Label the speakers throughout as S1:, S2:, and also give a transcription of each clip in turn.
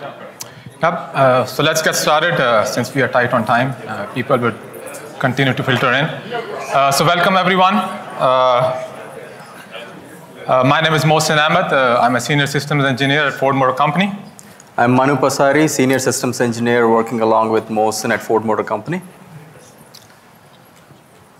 S1: Yep. Uh, so let's get started uh, since we are tight on time. Uh, people would continue to filter in. Uh, so welcome everyone. Uh, uh, my name is Mohsin Ahmed. I'm a senior systems engineer at Ford Motor Company.
S2: I'm Manu Pasari, senior systems engineer working along with Mohsin at Ford Motor Company.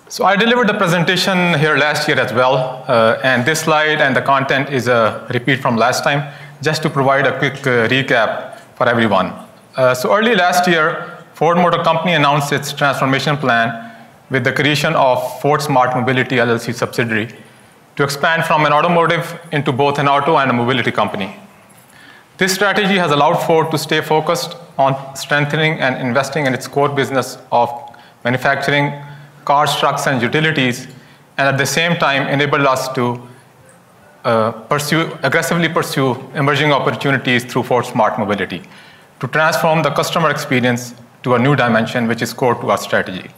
S1: So I delivered the presentation here last year as well, and this slide and the content is a repeat from last time, just to provide a quick recap for everyone. Uh, so early last year, Ford Motor Company announced its transformation plan with the creation of Ford Smart Mobility LLC subsidiary to expand from an automotive into both an auto and a mobility company. This strategy has allowed Ford to stay focused on strengthening and investing in its core business of manufacturing cars, trucks, and utilities, and at the same time enabled us to uh, pursue, aggressively pursue emerging opportunities through Ford Smart Mobility to transform the customer experience to a new dimension, which is core to our strategy.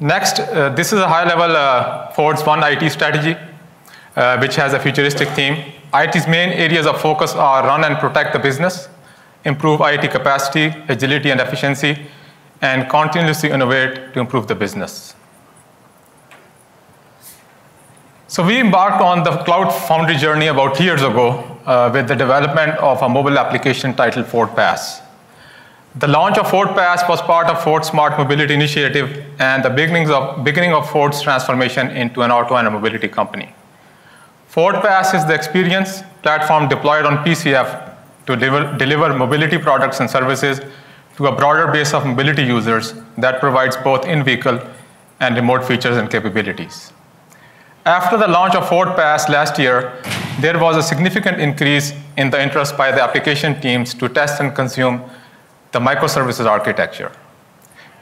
S1: Next, uh, this is a high-level uh, Ford's One IT strategy, uh, which has a futuristic theme. IT's main areas of focus are run and protect the business, improve IT capacity, agility, and efficiency, and continuously innovate to improve the business. So we embarked on the Cloud Foundry journey about two years ago uh, with the development of a mobile application titled Ford Pass. The launch of Ford Pass was part of Ford's Smart Mobility Initiative and the beginnings of, beginning of Ford's transformation into an auto and a mobility company. Ford Pass is the experience platform deployed on PCF to deliver, deliver mobility products and services to a broader base of mobility users that provides both in-vehicle and remote features and capabilities. After the launch of Ford Pass last year, there was a significant increase in the interest by the application teams to test and consume the microservices architecture.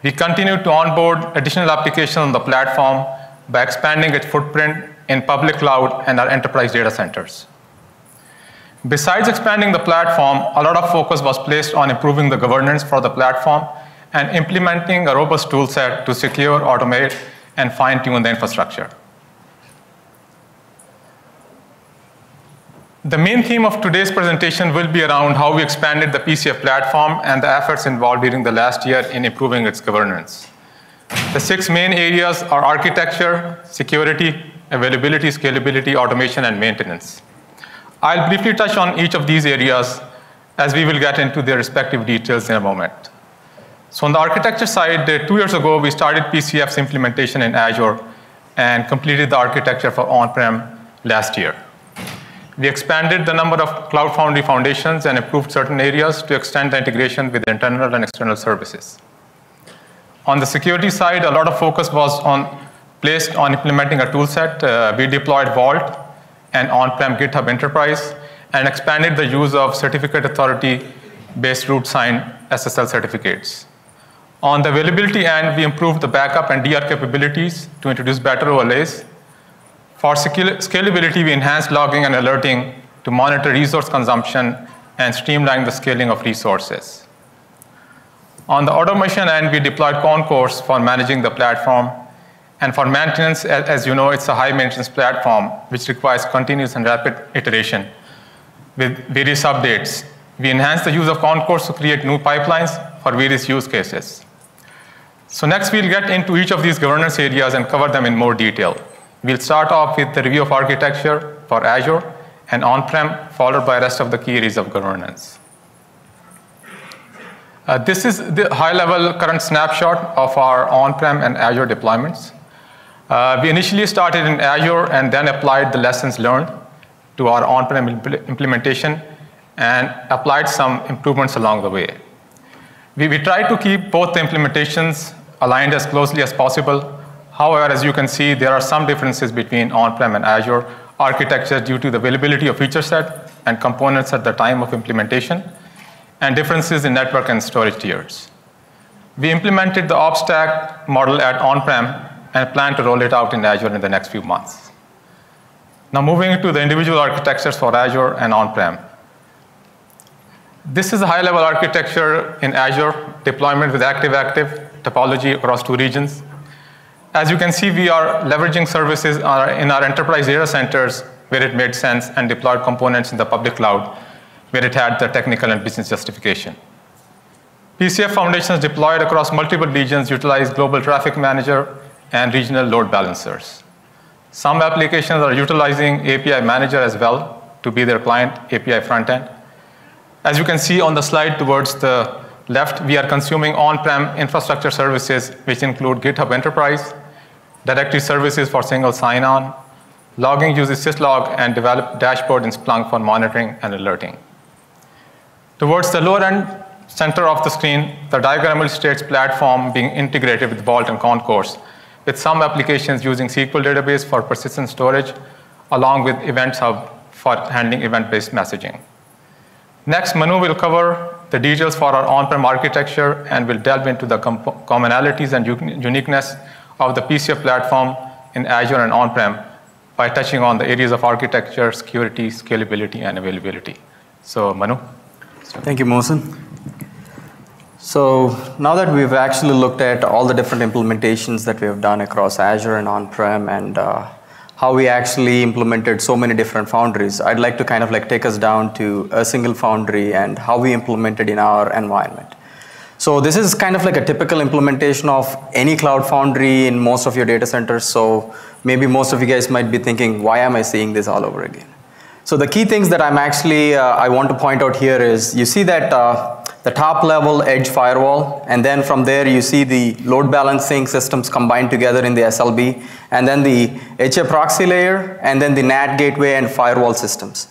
S1: We continue to onboard additional applications on the platform by expanding its footprint in public cloud and our enterprise data centers. Besides expanding the platform, a lot of focus was placed on improving the governance for the platform and implementing a robust toolset to secure, automate, and fine-tune the infrastructure. The main theme of today's presentation will be around how we expanded the PCF platform and the efforts involved during the last year in improving its governance. The six main areas are architecture, security, availability, scalability, automation, and maintenance. I'll briefly touch on each of these areas as we will get into their respective details in a moment. So on the architecture side, uh, two years ago, we started PCF's implementation in Azure and completed the architecture for on-prem last year. We expanded the number of Cloud Foundry foundations and improved certain areas to extend the integration with internal and external services. On the security side, a lot of focus was on placed on implementing a toolset. Uh, we deployed Vault and on-prem GitHub Enterprise and expanded the use of certificate authority-based root sign SSL certificates. On the availability end, we improved the backup and DR capabilities to introduce better OLAs for scalability, we enhanced logging and alerting to monitor resource consumption and streamline the scaling of resources. On the automation end, we deployed Concourse for managing the platform. And for maintenance, as you know, it's a high maintenance platform which requires continuous and rapid iteration with various updates. We enhanced the use of Concourse to create new pipelines for various use cases. So next, we'll get into each of these governance areas and cover them in more detail. We'll start off with the review of architecture for Azure and on-prem, followed by rest of the key areas of governance. Uh, this is the high-level current snapshot of our on-prem and Azure deployments. Uh, we initially started in Azure and then applied the lessons learned to our on-prem impl implementation and applied some improvements along the way. We, we tried to keep both the implementations aligned as closely as possible However, as you can see, there are some differences between on-prem and Azure architecture due to the availability of feature set and components at the time of implementation, and differences in network and storage tiers. We implemented the OpsStack model at on-prem and plan to roll it out in Azure in the next few months. Now moving to the individual architectures for Azure and on-prem. This is a high-level architecture in Azure, deployment with active-active topology across two regions. As you can see, we are leveraging services in our enterprise data centers where it made sense and deployed components in the public cloud where it had the technical and business justification. PCF foundations deployed across multiple regions utilize Global Traffic Manager and regional load balancers. Some applications are utilizing API Manager as well to be their client API front end. As you can see on the slide towards the left, we are consuming on-prem infrastructure services, which include GitHub Enterprise, directory services for single sign-on, logging uses syslog, and develop dashboard in Splunk for monitoring and alerting. Towards the lower end center of the screen, the diagram illustrates platform being integrated with Vault and Concourse, with some applications using SQL database for persistent storage, along with Events Hub for handling event-based messaging. Next, Manu will cover the details for our on-prem architecture and will delve into the commonalities and uniqueness of the PCF platform in Azure and on-prem by touching on the areas of architecture, security, scalability, and availability. So, Manu.
S2: Thank you, Mohsin. So now that we've actually looked at all the different implementations that we have done across Azure and on-prem and uh, how we actually implemented so many different foundries, I'd like to kind of like take us down to a single foundry and how we implemented in our environment. So this is kind of like a typical implementation of any cloud foundry in most of your data centers. So maybe most of you guys might be thinking, why am I seeing this all over again? So the key things that I'm actually, uh, I want to point out here is, you see that uh, the top level edge firewall, and then from there you see the load balancing systems combined together in the SLB, and then the HA proxy layer, and then the NAT gateway and firewall systems.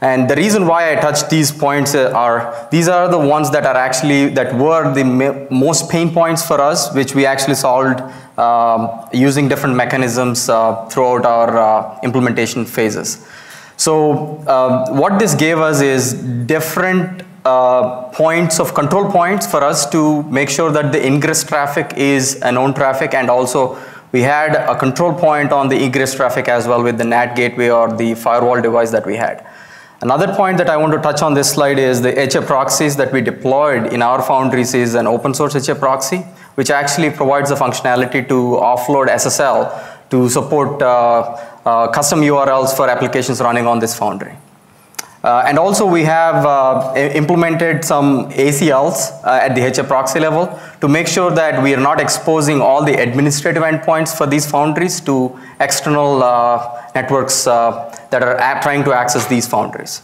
S2: And the reason why I touched these points are, these are the ones that are actually, that were the most pain points for us, which we actually solved um, using different mechanisms uh, throughout our uh, implementation phases. So uh, what this gave us is different uh, points of control points for us to make sure that the ingress traffic is a known traffic and also we had a control point on the egress traffic as well with the NAT gateway or the firewall device that we had. Another point that I want to touch on this slide is the HA proxies that we deployed in our foundries is an open source HA proxy, which actually provides the functionality to offload SSL to support uh, uh, custom URLs for applications running on this foundry. Uh, and also we have uh, implemented some ACLs uh, at the HA proxy level to make sure that we are not exposing all the administrative endpoints for these foundries to external uh, networks uh, that are trying to access these foundries.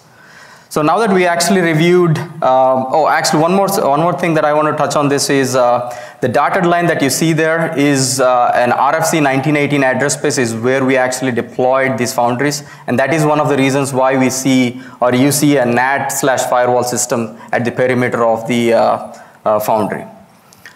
S2: So now that we actually reviewed, um, oh, actually one more, one more thing that I want to touch on this is uh, the dotted line that you see there is uh, an RFC 1918 address space is where we actually deployed these foundries. And that is one of the reasons why we see, or you see a NAT slash firewall system at the perimeter of the uh, uh foundry.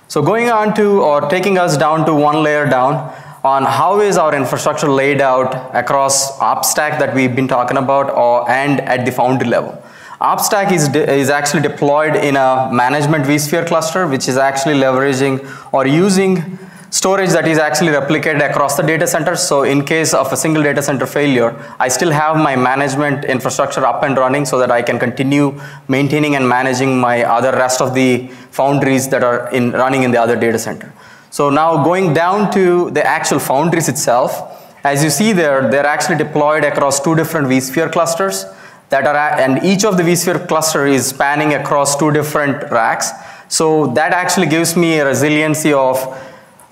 S2: So going on to, or taking us down to one layer down, on how is our infrastructure laid out across OpsStack that we've been talking about or, and at the foundry level. OpsStack is, is actually deployed in a management vSphere cluster, which is actually leveraging or using storage that is actually replicated across the data center. So in case of a single data center failure, I still have my management infrastructure up and running so that I can continue maintaining and managing my other rest of the foundries that are in running in the other data center. So now going down to the actual foundries itself, as you see there, they're actually deployed across two different vSphere clusters that are, and each of the vSphere cluster is spanning across two different racks. So that actually gives me a resiliency of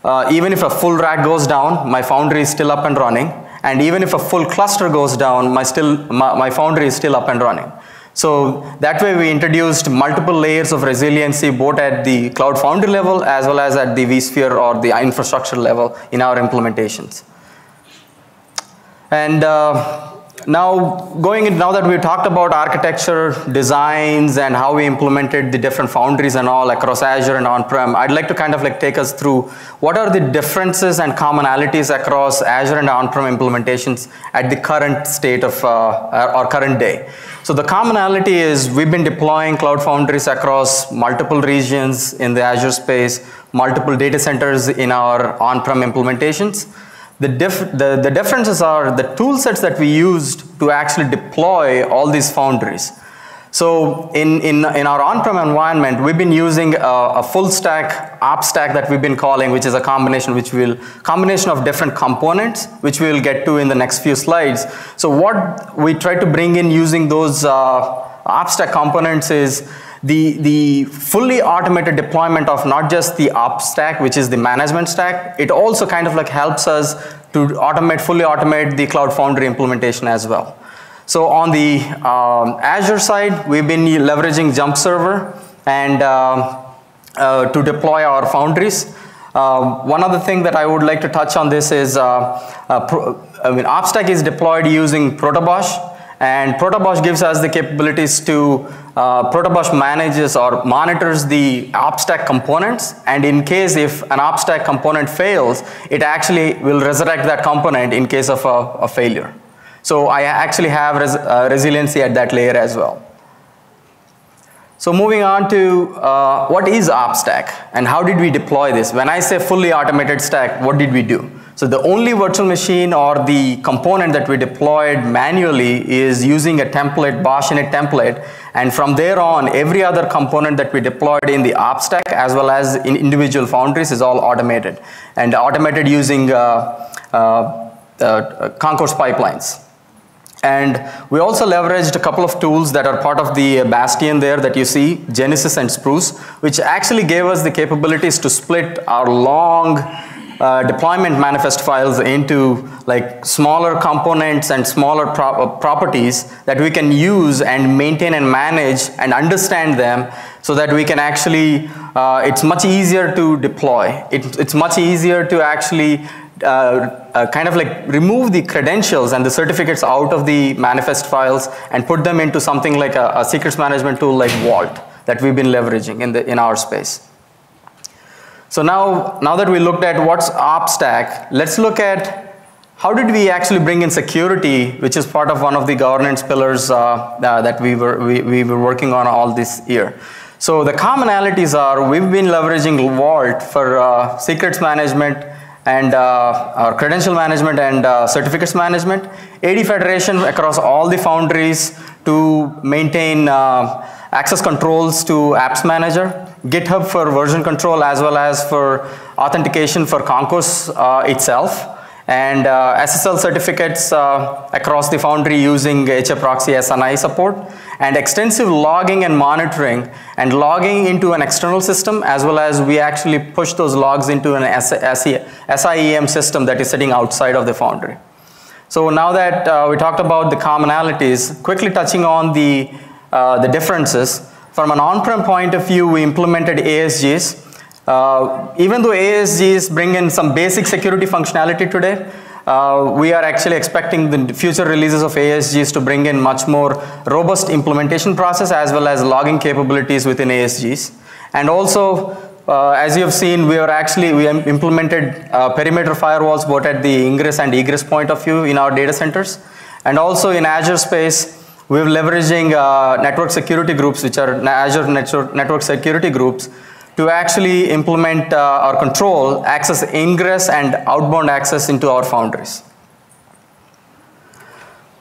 S2: uh, even if a full rack goes down, my foundry is still up and running. And even if a full cluster goes down, my, still, my, my foundry is still up and running. So that way we introduced multiple layers of resiliency both at the Cloud Foundry level as well as at the vSphere or the infrastructure level in our implementations. And uh, now, going in, now that we've talked about architecture, designs, and how we implemented the different foundries and all across Azure and on-prem, I'd like to kind of like take us through what are the differences and commonalities across Azure and on-prem implementations at the current state of, uh, current day. So the commonality is we've been deploying Cloud Foundries across multiple regions in the Azure space, multiple data centers in our on-prem implementations. The, the, the differences are the tool sets that we used to actually deploy all these foundries. So in, in, in our on-prem environment, we've been using a, a, full stack, app stack that we've been calling, which is a combination which will, combination of different components, which we will get to in the next few slides. So what we try to bring in using those uh, stack components is the, the fully automated deployment of not just the OpsStack, which is the management stack, it also kind of like helps us to automate, fully automate the Cloud Foundry implementation as well. So on the um, Azure side, we've been leveraging Jump Server and uh, uh, to deploy our foundries. Uh, one other thing that I would like to touch on this is, uh, uh, I mean, OpsStack is deployed using Protobosh, and Protobosh gives us the capabilities to, uh, Protobosh manages or monitors the OpsStack components, and in case if an OpsStack component fails, it actually will resurrect that component in case of a, a failure. So I actually have res uh, resiliency at that layer as well. So moving on to uh, what is OpsStack and how did we deploy this? When I say fully automated stack, what did we do? So the only virtual machine or the component that we deployed manually is using a template, BOSH init template, and from there on, every other component that we deployed in the OpsStack as well as in individual foundries is all automated, and automated using uh, uh, uh Concourse pipelines. And we also leveraged a couple of tools that are part of the Bastion there that you see, Genesis and Spruce, which actually gave us the capabilities to split our long uh, deployment manifest files into like smaller components and smaller pro uh, properties that we can use and maintain and manage and understand them so that we can actually, uh, it's much easier to deploy. It, it's much easier to actually uh, uh, kind of like remove the credentials and the certificates out of the manifest files and put them into something like a, a secrets management tool like Vault that we've been leveraging in, the, in our space. So now, now that we looked at what's OpsStack, let's look at how did we actually bring in security, which is part of one of the governance pillars uh, uh, that we were, we, we were working on all this year. So the commonalities are we've been leveraging Vault for uh, secrets management, and uh, our credential management and uh, certificates management, AD Federation across all the foundries to maintain uh, access controls to apps manager, GitHub for version control as well as for authentication for Concourse uh, itself, and uh, SSL certificates uh, across the foundry using HAProxy SNI support, and extensive logging and monitoring and logging into an external system as well as we actually push those logs into an SIEM system that is sitting outside of the foundry. So now that uh, we talked about the commonalities, quickly touching on the, uh, the differences, from an on-prem point of view, we implemented ASGs. Uh, even though ASGs bring in some basic security functionality today, uh, we are actually expecting the future releases of ASGs to bring in much more robust implementation process as well as logging capabilities within ASGs. And also, uh, as you have seen, we are actually, we implemented uh, perimeter firewalls both at the ingress and egress point of view in our data centers. And also in Azure space, we're leveraging uh, network security groups, which are Azure network security groups, to actually implement uh, or control access ingress and outbound access into our foundries.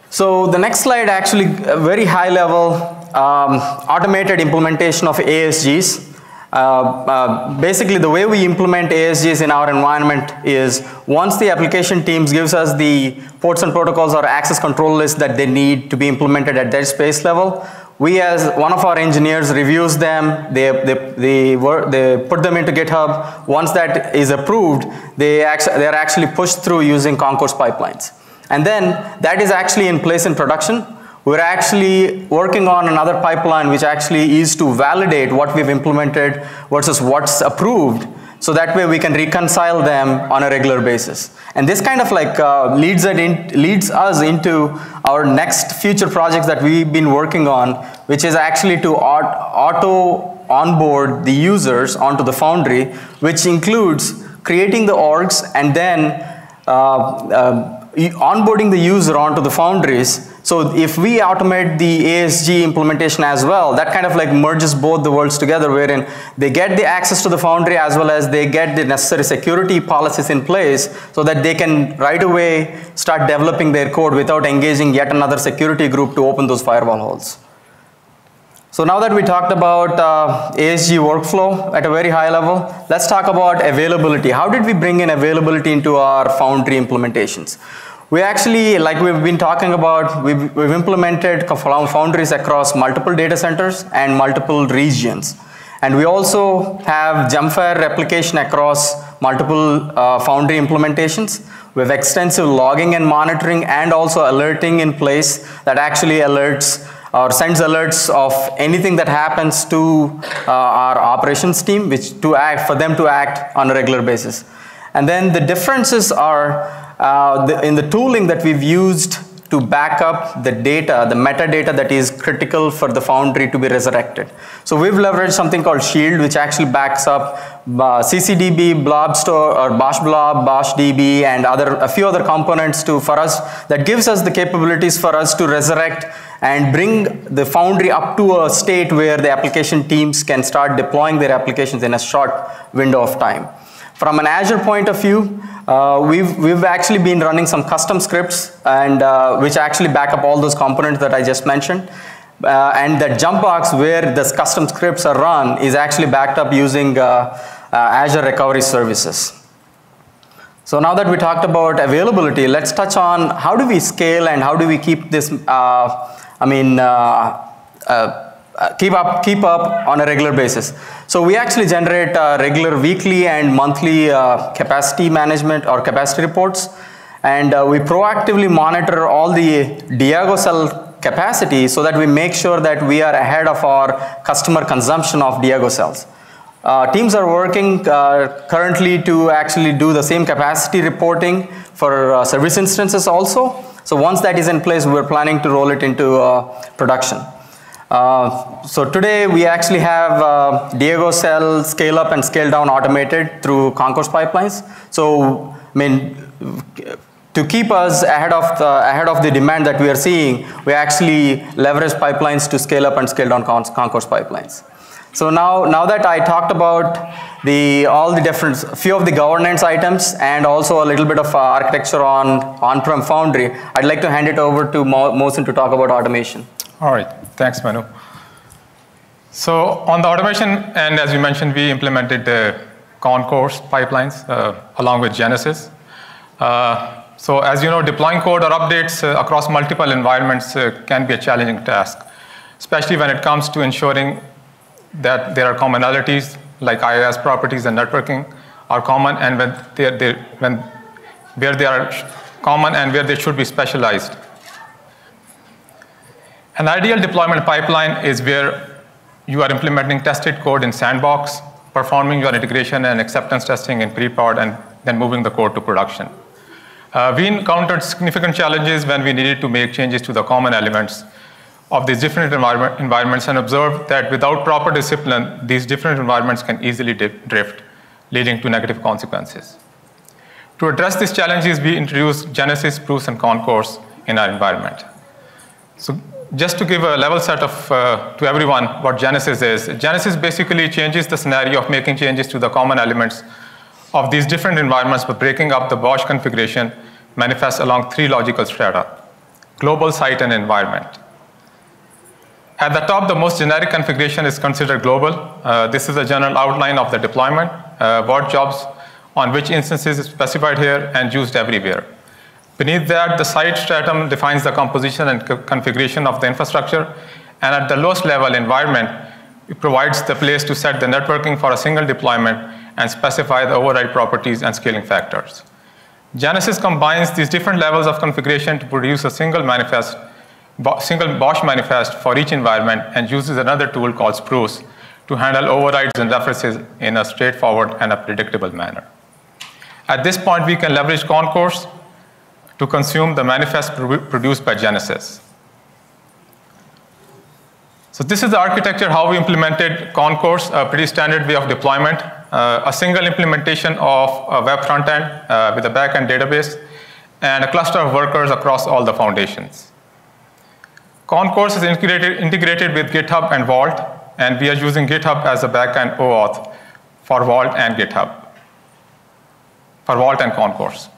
S2: So the next slide actually very high level um, automated implementation of ASGs. Uh, uh, basically the way we implement ASGs in our environment is once the application teams gives us the ports and protocols or access control list that they need to be implemented at their space level, we as one of our engineers reviews them, they, they, they, work, they put them into GitHub. Once that is approved, they, act, they are actually pushed through using Concourse pipelines. And then that is actually in place in production. We're actually working on another pipeline which actually is to validate what we've implemented versus what's approved so that way we can reconcile them on a regular basis. And this kind of like uh, leads, in, leads us into our next future projects that we've been working on, which is actually to auto onboard the users onto the Foundry, which includes creating the orgs and then uh, uh, onboarding the user onto the Foundries so if we automate the ASG implementation as well, that kind of like merges both the worlds together wherein they get the access to the foundry as well as they get the necessary security policies in place so that they can right away start developing their code without engaging yet another security group to open those firewall holes. So now that we talked about uh, ASG workflow at a very high level, let's talk about availability. How did we bring in availability into our Foundry implementations? We actually, like we've been talking about, we've, we've implemented foundries across multiple data centers and multiple regions. And we also have GemFire replication across multiple uh, foundry implementations. Have extensive logging and monitoring and also alerting in place that actually alerts or sends alerts of anything that happens to uh, our operations team, which to act, for them to act on a regular basis. And then the differences are uh, the, in the tooling that we've used to back up the data, the metadata that is critical for the foundry to be resurrected. So we've leveraged something called Shield, which actually backs up uh, CCDB, Blob Store, or BOSH Blob, BOSH DB, and other a few other components to for us that gives us the capabilities for us to resurrect and bring the foundry up to a state where the application teams can start deploying their applications in a short window of time. From an Azure point of view, uh, we've, we've actually been running some custom scripts and uh, which actually back up all those components that I just mentioned. Uh, and the jump box where the custom scripts are run is actually backed up using uh, uh, Azure Recovery Services. So now that we talked about availability, let's touch on how do we scale and how do we keep this, uh, I mean, uh, keep up keep up on a regular basis. So we actually generate uh, regular weekly and monthly uh, capacity management or capacity reports, and uh, we proactively monitor all the Diego cell capacity so that we make sure that we are ahead of our customer consumption of Diego cells. Uh, teams are working currently to actually do the same capacity reporting for service instances also. So once that is in place, we're planning to roll it into production. Uh, so today we actually have uh, Diego cell scale up and scale down automated through concourse pipelines. So I mean, to keep us ahead of the ahead of the demand that we are seeing, we actually leverage pipelines to scale up and scale down con concourse pipelines. So now, now that I talked about the all the different few of the governance items and also a little bit of uh, architecture on on-prem foundry, I'd like to hand it over to Mo Mohsin to talk about automation.
S1: All right, thanks, Manu. So on the automation, and as you mentioned, we implemented the concourse pipelines uh, along with Genesis. Uh, so as you know, deploying code or updates uh, across multiple environments uh, can be a challenging task, especially when it comes to ensuring that there are commonalities like IaaS properties and networking are common and when, they're, when where they are common and where they should be specialized. An ideal deployment pipeline is where you are implementing tested code in sandbox, performing your integration and acceptance testing in pre-prod, and then moving the code to production. Uh, we encountered significant challenges when we needed to make changes to the common elements of these different environment, environments and observed that without proper discipline, these different environments can easily drift, leading to negative consequences. To address these challenges, we introduced Genesis, Spruce, and Concourse in our environment. So just to give a level set of, uh, to everyone what Genesis is, Genesis basically changes the scenario of making changes to the common elements of these different environments by breaking up the BOSH configuration manifest along three logical strata, global, site, and environment. At the top, the most generic configuration is considered global. Uh, this is a general outline of the deployment, uh, what jobs on which instances is specified here and used everywhere. Beneath that, the site stratum defines the composition and co configuration of the infrastructure. And at the lowest level environment, it provides the place to set the networking for a single deployment and specify the override properties and scaling factors. Genesis combines these different levels of configuration to produce a single manifest, single BOSH manifest for each environment and uses another tool called Spruce to handle overrides and references in a straightforward and a predictable manner. At this point, we can leverage Concourse to consume the manifest produced by Genesis. So this is the architecture how we implemented Concourse, a pretty standard way of deployment. Uh, a single implementation of a web front end uh, with a backend database and a cluster of workers across all the foundations. Concourse is integrated, integrated with GitHub and Vault, and we are using GitHub as a backend OAuth for Vault and GitHub, for Vault and Concourse.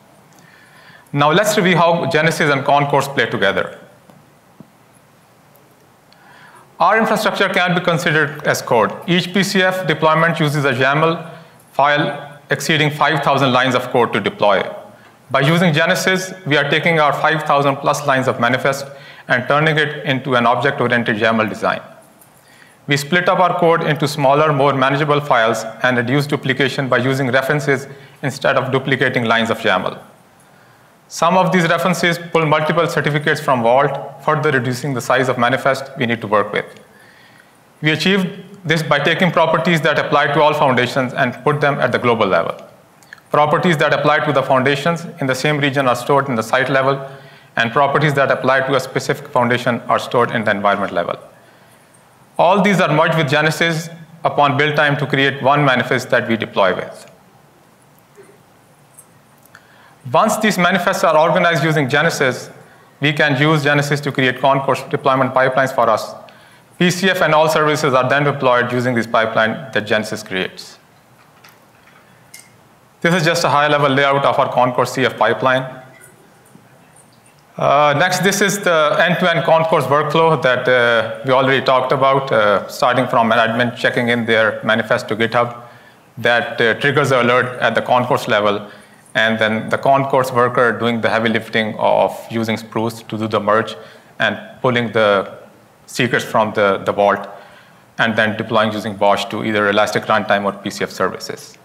S1: Now let's review how Genesis and Concourse play together. Our infrastructure can be considered as code. Each PCF deployment uses a YAML file exceeding 5,000 lines of code to deploy. By using Genesis, we are taking our 5,000 plus lines of manifest and turning it into an object-oriented YAML design. We split up our code into smaller, more manageable files and reduce duplication by using references instead of duplicating lines of YAML. Some of these references pull multiple certificates from Vault, further reducing the size of manifest we need to work with. We achieved this by taking properties that apply to all foundations and put them at the global level. Properties that apply to the foundations in the same region are stored in the site level, and properties that apply to a specific foundation are stored in the environment level. All these are merged with Genesis upon build time to create one manifest that we deploy with. Once these manifests are organized using Genesis, we can use Genesis to create concourse deployment pipelines for us. PCF and all services are then deployed using this pipeline that Genesis creates. This is just a high-level layout of our Concourse CF pipeline. Uh, next, this is the end-to-end concourse workflow that uh, we already talked about, uh, starting from an admin checking in their manifest to GitHub that uh, triggers the alert at the concourse level, and then the concourse worker doing the heavy lifting of using Spruce to do the merge and pulling the secrets from the, the vault, and then deploying using BOSH to either Elastic Runtime or PCF services.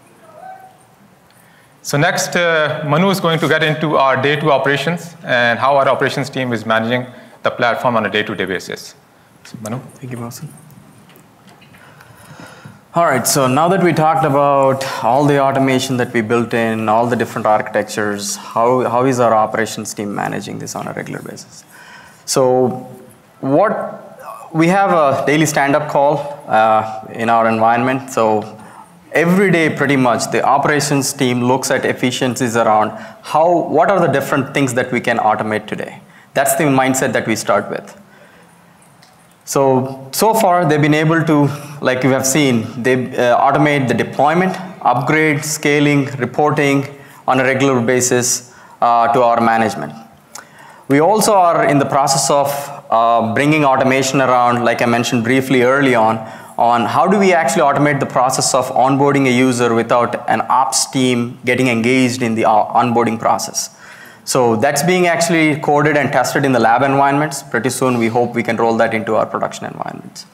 S1: So next, uh, Manu is going to get into our day two operations and how our operations team is managing the platform on a day-to-day basis. So Manu.
S2: Thank you, Mohsin. All right, so now that we talked about all the automation that we built in, all the different architectures, how, how is our operations team managing this on a regular basis? So what, we have a daily stand-up call uh, in our environment. So every day pretty much the operations team looks at efficiencies around how what are the different things that we can automate today that's the mindset that we start with so so far they've been able to like you have seen they uh, automate the deployment upgrade scaling reporting on a regular basis uh, to our management we also are in the process of uh, bringing automation around like i mentioned briefly early on on how do we actually automate the process of onboarding a user without an ops team getting engaged in the uh, onboarding process. So that's being actually coded and tested in the lab environments. Pretty soon we hope we can roll that into our production environments.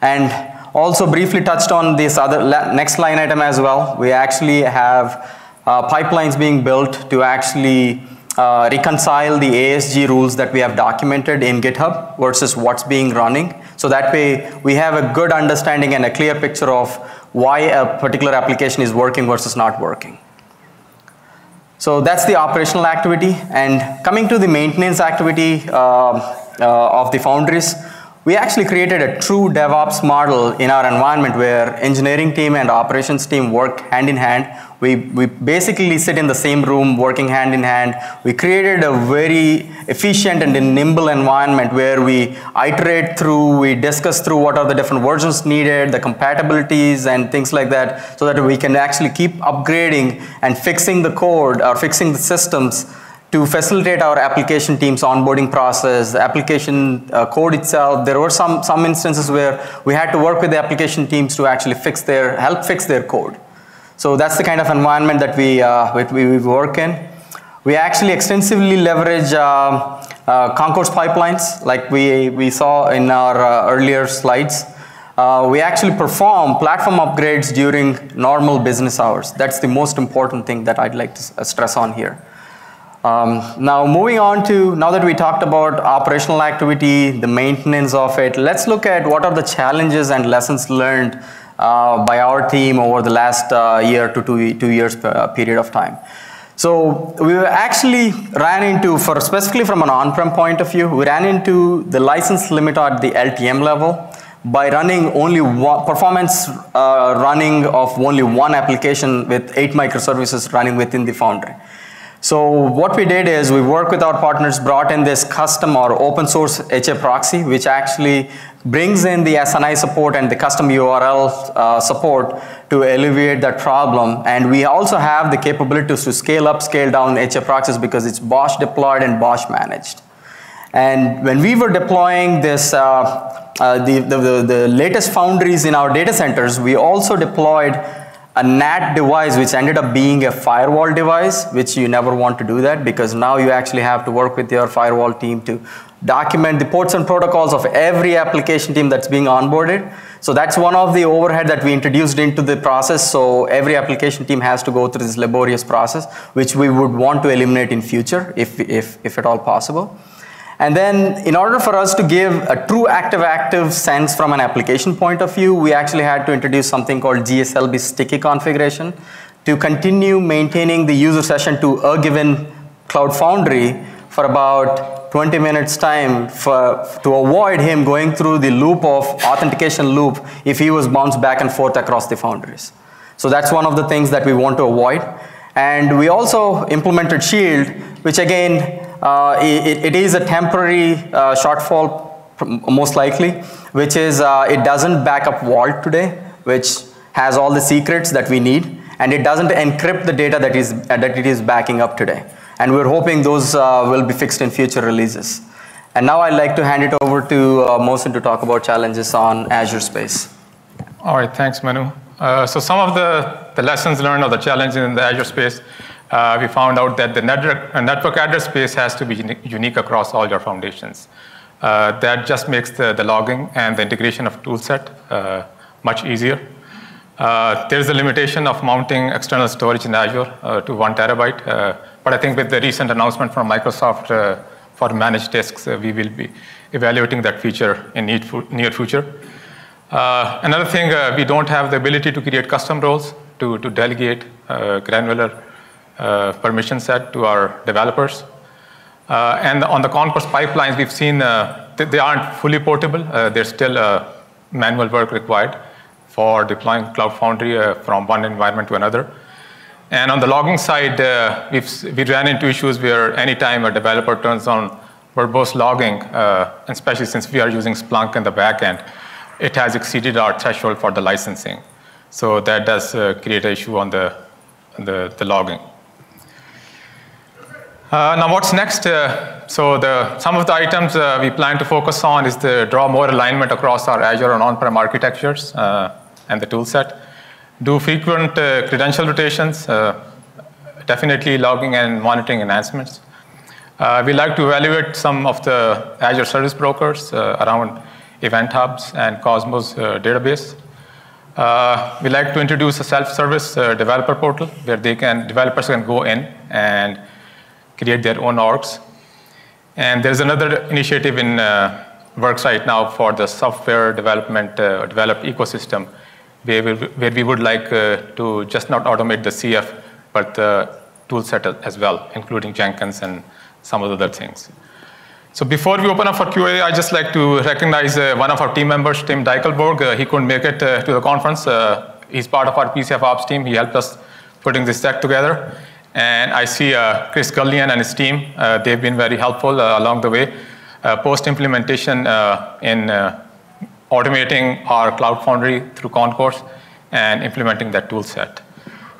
S2: And also briefly touched on this other next line item as well. We actually have uh, pipelines being built to actually uh, reconcile the ASG rules that we have documented in GitHub versus what's being running so that way we have a good understanding and a clear picture of why a particular application is working versus not working. So that's the operational activity. And coming to the maintenance activity uh, uh, of the foundries, we actually created a true DevOps model in our environment where engineering team and operations team work hand in hand. We, we basically sit in the same room working hand in hand. We created a very efficient and nimble environment where we iterate through, we discuss through what are the different versions needed, the compatibilities and things like that so that we can actually keep upgrading and fixing the code or fixing the systems to facilitate our application team's onboarding process, the application uh, code itself. There were some, some instances where we had to work with the application teams to actually fix their, help fix their code. So that's the kind of environment that we, uh, we, we work in. We actually extensively leverage uh, uh Concourse pipelines like we, we saw in our uh, earlier slides. Uh, we actually perform platform upgrades during normal business hours. That's the most important thing that I'd like to stress on here. Um, now moving on to, now that we talked about operational activity, the maintenance of it, let's look at what are the challenges and lessons learned uh, by our team over the last uh, year to two, two years uh, period of time. So we actually ran into, for specifically from an on-prem point of view, we ran into the license limit at the LTM level by running only one performance uh, running of only one application with eight microservices running within the foundry. So what we did is we worked with our partners, brought in this custom or open source HA proxy, which actually brings in the SNI support and the custom URL uh, support to alleviate that problem. And we also have the capabilities to scale up, scale down HA proxies because it's BOSH deployed and BOSH managed. And when we were deploying this, uh, uh, the, the, the, the latest foundries in our data centers, we also deployed a NAT device which ended up being a firewall device, which you never want to do that because now you actually have to work with your firewall team to document the ports and protocols of every application team that's being onboarded. So that's one of the overhead that we introduced into the process. So every application team has to go through this laborious process, which we would want to eliminate in future if, if, if at all possible. And then in order for us to give a true active-active sense from an application point of view, we actually had to introduce something called GSLB sticky configuration to continue maintaining the user session to a given Cloud Foundry for about 20 minutes time for, to avoid him going through the loop of authentication loop if he was bounced back and forth across the foundries. So that's one of the things that we want to avoid. And we also implemented Shield, which again it, it is a temporary uh, shortfall, most likely, which is uh, it doesn't back up Vault today, which has all the secrets that we need, and it doesn't encrypt the data that is that it is backing up today. And we're hoping those will be fixed in future releases. And now I'd like to hand it over to uh, Mohsin to talk about challenges on Azure Space.
S1: All right, thanks, Manu. Uh, so some of the, the lessons learned or the challenges in the Azure space uh, we found out that the network, uh, address space has to be unique across all your foundations. Uh, that just makes the, the logging and the integration of toolset uh, much easier. Uh, there's a limitation of mounting external storage in Azure uh, to one terabyte, but I think with the recent announcement from Microsoft for managed disks, we will be evaluating that feature in near future. another thing, we don't have the ability to create custom roles to, to delegate granular permission set to our developers. Uh, and on the concourse pipelines, we've seen uh, th they aren't fully portable. there's still manual work required for deploying Cloud Foundry from one environment to another. And on the logging side, uh, we ran into issues where anytime a developer turns on verbose logging, uh, especially since we are using Splunk in the backend, it has exceeded our threshold for the licensing. So that does uh, create an issue on the, the, the logging. Uh, now what's next? Uh, so the, some of the items uh, we plan to focus on is to draw more alignment across our Azure and on-prem architectures uh, and the toolset. Do frequent uh, credential rotations, uh, definitely logging and monitoring enhancements. we like to evaluate some of the Azure service brokers around event hubs and Cosmos database. we like to introduce a self-service developer portal where they can developers can go in and create their own orgs. And there's another initiative in uh, works right now for the software development, uh, develop ecosystem, where we, where we would like uh, to just not automate the CF, but the tool set as well, including Jenkins and some of the other things. So before we open up for QA, I just like to recognize uh, one of our team members, Tim Deichelborg. Uh, he couldn't make it uh, to the conference. He's part of our PCF Ops team. He helped us putting this deck together. And I see uh, Chris Gullion and his team, uh, they've been very helpful uh, along the way. Post-implementation in automating our Cloud Foundry through Concourse and implementing that tool set.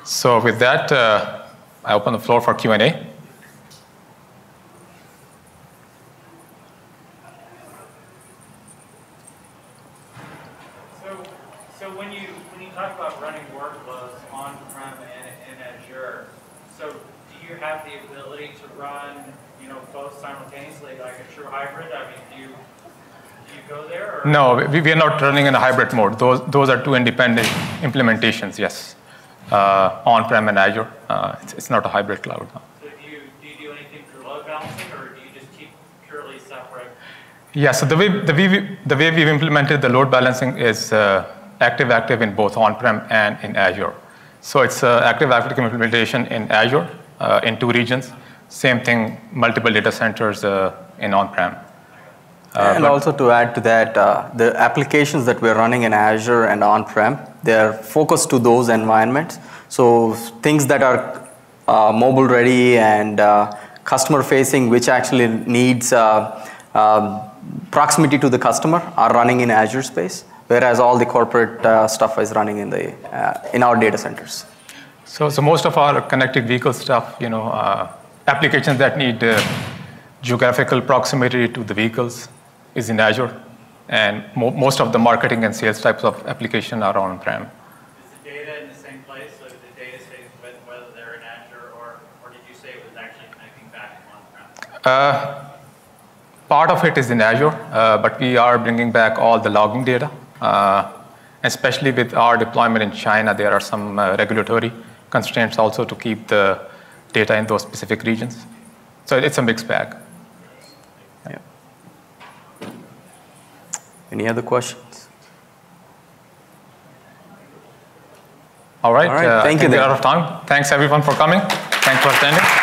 S1: So with that, I open the floor for Q&A. No, we, we are not running in a hybrid mode. Those, those are two independent implementations, yes. Uh, on-prem and Azure. Uh, it's, it's, not a hybrid cloud.
S3: So do you, do you do anything for load balancing, or do you just keep purely separate?
S1: Yeah, so the way, the way, the way we've implemented the load balancing is active-active uh, in both on-prem and in Azure. So it's active-active implementation in Azure uh, in two regions. Same thing, multiple data centers uh, in on-prem.
S2: Uh, and also to add to that, uh, the applications that we're running in Azure and on-prem, they're focused to those environments. So things that are uh, mobile ready and uh, customer facing, which actually needs uh, um, proximity to the customer are running in Azure space, whereas all the corporate uh, stuff is running in the uh, in our data centers.
S1: So, so most of our connected vehicle stuff, you know, uh, applications that need uh, geographical proximity to the vehicles is in Azure, and mo most of the marketing and sales types of application are on-prem. Uh, part of it is in Azure, uh, but we are bringing back all the logging data. Uh, especially with our deployment in China, there are some uh, regulatory constraints also to keep the data in those specific regions. So it's a mixed bag.
S2: Yeah. Any other questions?
S1: All right.
S2: All right,
S1: uh,
S2: thank you
S1: We're out of time. Thanks everyone for coming. Thanks for attending.